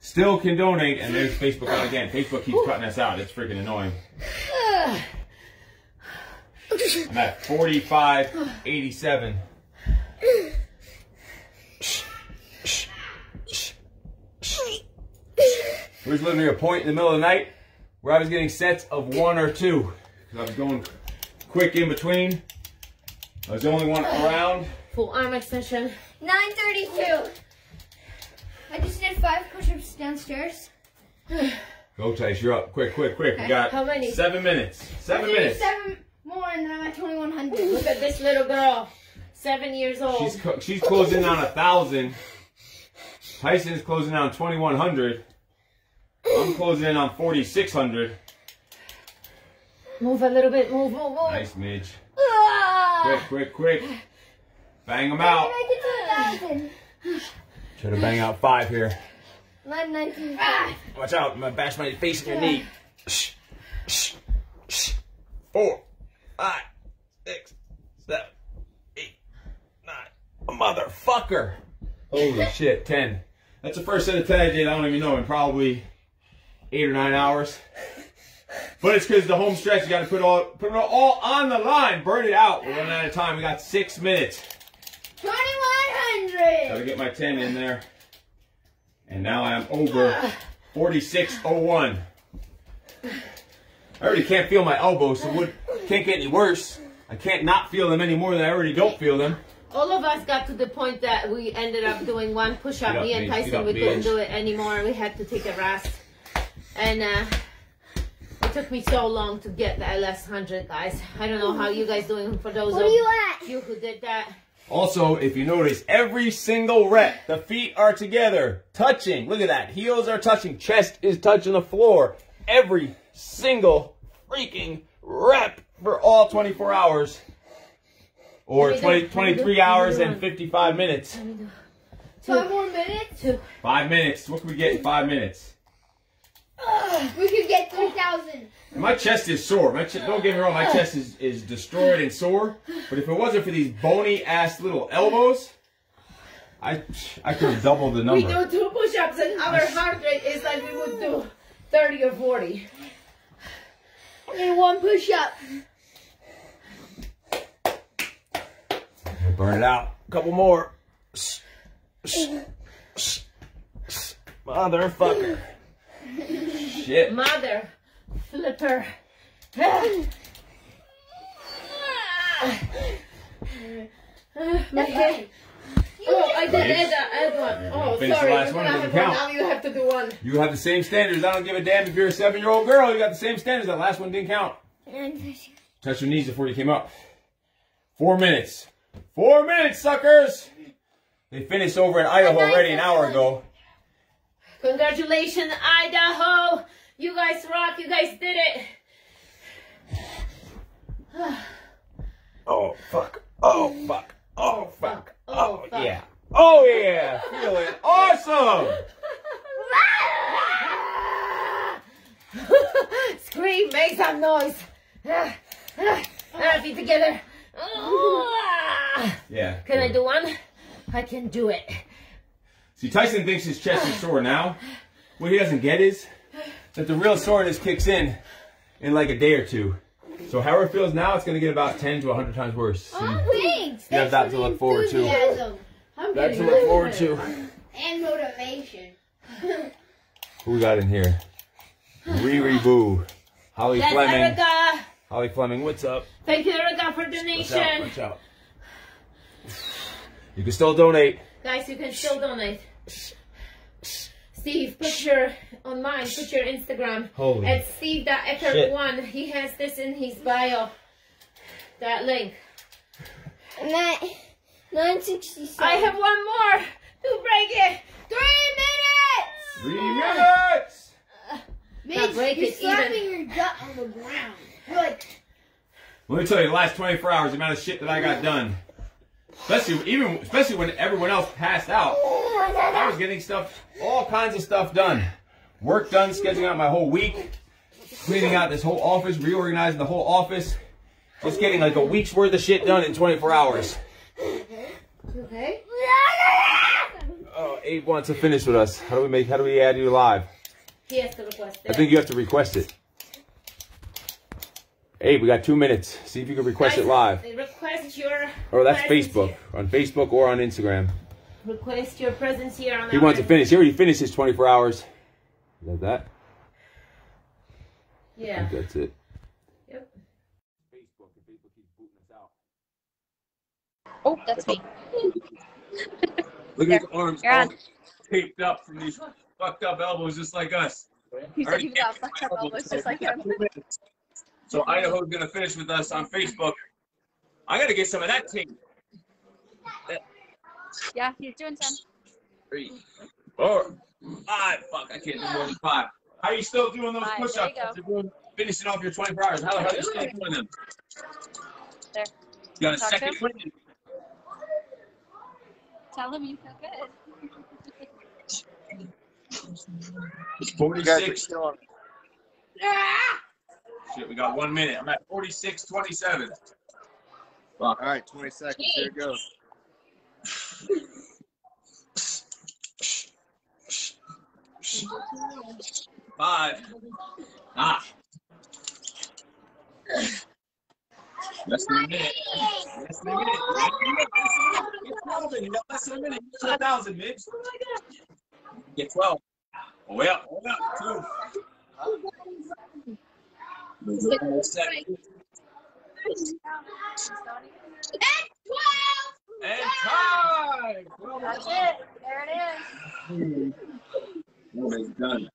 Still can donate, and there's Facebook on again. Facebook keeps cutting us out. It's freaking annoying. I'm at 45.87. We was living near a point in the middle of the night where I was getting sets of one or two. Because I was going quick in between. I was the only one around. Full arm extension. 932. I just did five push-ups downstairs. Go, Tice, you're up. Quick, quick, quick. We got How many? seven minutes. Seven I minutes. Seven more and then I'm at 2100. Look at this little girl. Seven years old. She's co- she's closing on a thousand. Tyson's closing on twenty one hundred. I'm closing in on forty six hundred. Move a little bit. Move, move, move. Nice, Midge. Ah! Quick, quick, quick. Bang them out. did I to thousand? Try to bang out five here. 995. Watch out! I'm gonna bash my face in your knee. Shh, shh, shh. Four, five, six, seven, eight, nine. A motherfucker! Holy shit! Ten. That's the first set of ten I did. I don't even know in probably eight or nine hours. But it's because the home stretch. You got to put all put it all on the line. Burn it out. We're running out of time. We got six minutes. 2100. Gotta get my 10 in there. And now I'm over 46.01. I already can't feel my elbows, so it can't get any worse. I can't not feel them any more than I already don't feel them. All of us got to the point that we ended up doing one push up. Me and Tyson, up, we couldn't do it anymore. We had to take a rest. And uh, it took me so long to get the last hundred, guys. I don't know how you guys doing for those What of you at? you who did that. Also, if you notice, every single rep, the feet are together, touching. Look at that. Heels are touching. Chest is touching the floor. Every single freaking rep for all 24 hours. Or 20, 23 hours and 55 minutes. Five more minutes. Five minutes. What can we get in five minutes? We could get 3000. My chest is sore. My chest, don't get me wrong, my chest is, is destroyed and sore. But if it wasn't for these bony ass little elbows, I I could have doubled the number. We do two push ups, and our heart rate is like we would do 30 or 40. And one push-up. Burn it out. A couple more. Motherfucker. Shit. Mother flipper. My head. Oh, I did Nice. add, add one. Oh, Finish the sorry. one, have doesn't one. count. Now you have to do one. You have the same standards. I don't give a damn if you're a seven year old girl. You got the same standards. That last one didn't count. Touch your knees before you came up. Four minutes. Four minutes, suckers. They finished over in Idaho already an hour ago. Congratulations, Idaho. You guys rock. You guys did it. Oh fuck. Oh fuck. Oh fuck. Oh, Oh fuck. yeah. Oh yeah. Feeling awesome. Scream, make some noise. Feet together. Ah. Yeah. Can I do one? I can do it. See, Tyson thinks his chest is sore now. What he doesn't get is that the real soreness kicks in in like a day or two. So however it feels now, it's gonna get about 10 to 100 times worse. See, Thanks. You have that to look forward to. Enthusiasm I'm That's to look forward to. and motivation. Who we got in here? Riri Boo. Holly That's Fleming. Erica. Holly Fleming, what's up? Thank you, Erica, for Watch out, donation. watch out. You can still donate. Guys, you can still donate. Steve, put your on mine. Put your Instagram Holy at Steve shit. Eckert one. He has this in his bio. That link. And that 967. I have one more to break it. three minutes. Three minutes! Uh, Mitch, break you're it slapping your gut on the ground. You're like, Let me tell you, the last 24 hours, the amount of shit that I got done. Especially even especially when everyone else passed out. I was getting stuff, all kinds of stuff done. Work done, scheduling out my whole week, cleaning out this whole office, reorganizing the whole office. Just getting like a week's worth of shit done in 24 hours. Okay. Okay. Oh, Abe wants to finish with us. How do we make? How do we add you live? He has to request it. I think you have to request it. Abe, we got two minutes. See if you can request it live. Request your. Or that's Facebook. here. On Facebook or on Instagram. Request your presence here on He our- wants to finish. He already finished his 24 hours. Is that that? I Yeah. think that's it. Yep. Facebook. Facebook keeps booting us out. Oh, that's me. Look at his arms all taped up from these fucked up elbows, just like us. He said he got fucked up elbows just like him. So Idaho's gonna finish with us on Facebook. I gotta get some of that tape. Yeah, he's doing some. Three, four, five. Fuck, I can't do more than five. How are you still doing those push-ups? there you go. doing- Finishing off your 24 hours. How the hell are you still doing them? There. You got a Talk to second him. win? Tell him you feel good. It's You guys are 46. still on. Shit, we got one minute. I'm at 46, 27. All right, 20 seconds. Here it goes. Five. Ah. Less than a minute. Less than a minute. Less than a minute. Get 12 in. You got less than a minute. Get 2,000, Mitch. Get 12. Way up. Way up. Two. Almost set. And time. That's it. There it is. Almost done.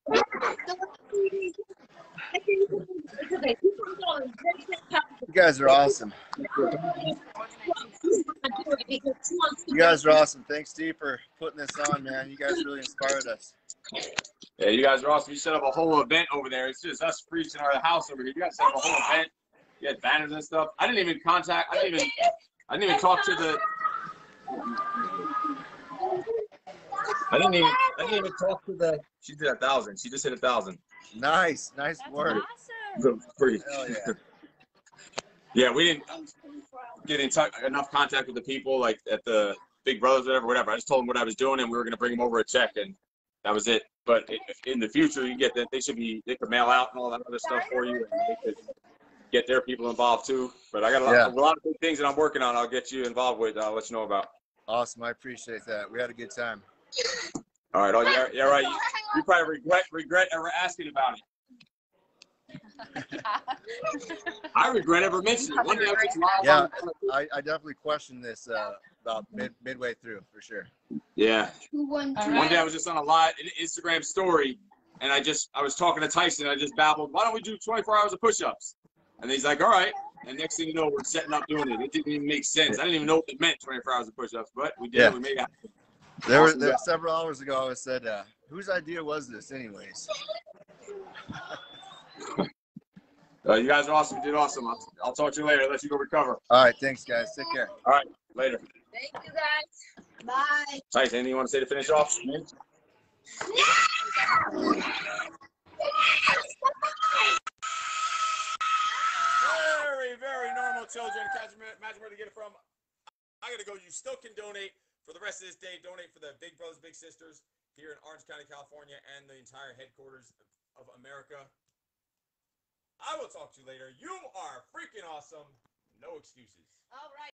You guys are awesome. You guys are awesome. Thanks, Steve, for putting this on, man. You guys really inspired us. Yeah, you guys are awesome. You set up a whole event over there. It's just us preaching our house over here. You guys set up a whole event. You had banners and stuff. I didn't even contact. I didn't even. I didn't even talk to the. I didn't even. I didn't even talk to the. She did a thousand. She just hit a thousand. Nice, nice That's work. awesome. Pretty. Hell yeah. Yeah, we didn't get in touch enough contact with the people like at the Big Brothers, whatever, whatever. I just told them what I was doing, and we were gonna bring them over a check, and that was it. But in the future, you get that they should be they could mail out and all that other stuff for you, and they could get their people involved too. But I got a lot, Yeah. a lot of big things that I'm working on. I'll get you involved with. I'll let you know about. Awesome. I appreciate that. We had a good time. All right. Oh, yeah, yeah, right. You, you probably regret regret ever asking about it. I regret ever mentioning it. One day I was just live Yeah. I, I definitely questioned this uh, about mid, midway through for sure. Yeah. Who? One day I was just on a live an Instagram story, and I just I was talking to Tyson. I just babbled, "Why don't we do 24 hours of push-ups?" And he's like, "All right." And next thing you know, we're setting up doing it. It didn't even make sense. I didn't even know what it meant 24 hours of push-ups, but we did. Yeah. We made it. happen. There were there, several hours ago. I said, uh, "Whose idea was this, anyways?" Uh, you guys are awesome. You did awesome. I'll, I'll talk to you later. Let you go recover. All right, thanks, guys. Take care. All right. Later. Thank you guys. Bye. Tyson, anything you want to say to finish off? Very, very normal children. Imagine where to get it from. I gotta go. You still can donate for the rest of this day. Donate for the Big Brothers Big Sisters here in Orange County, California, and the entire headquarters of America. I will talk to you later. You are freaking awesome. No excuses. All right.